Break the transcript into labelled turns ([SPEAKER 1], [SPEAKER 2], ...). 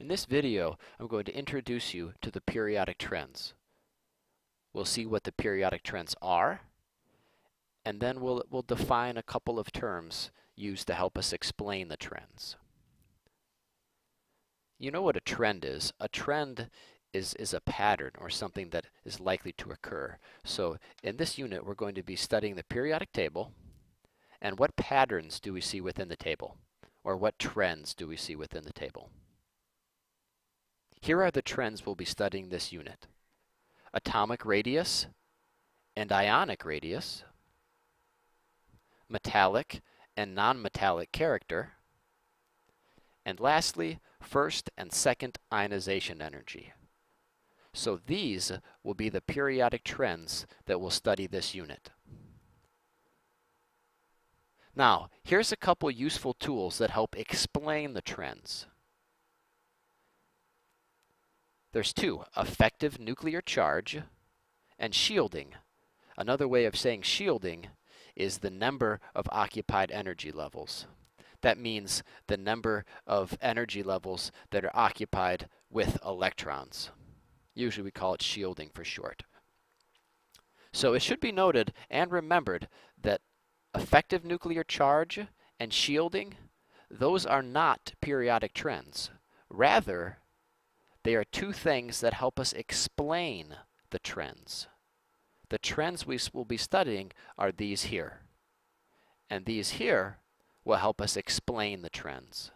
[SPEAKER 1] In this video, I'm going to introduce you to the periodic trends. We'll see what the periodic trends are, and then we'll, we'll define a couple of terms used to help us explain the trends. You know what a trend is. A trend is, is a pattern or something that is likely to occur. So in this unit, we're going to be studying the periodic table and what patterns do we see within the table or what trends do we see within the table. Here are the trends we'll be studying this unit. Atomic radius and ionic radius, metallic and nonmetallic character, and lastly, first and second ionization energy. So these will be the periodic trends that we'll study this unit. Now, here's a couple useful tools that help explain the trends. There's two, effective nuclear charge and shielding. Another way of saying shielding is the number of occupied energy levels. That means the number of energy levels that are occupied with electrons. Usually we call it shielding for short. So it should be noted and remembered that effective nuclear charge and shielding, those are not periodic trends. Rather, they are two things that help us explain the trends. The trends we will be studying are these here. And these here will help us explain the trends.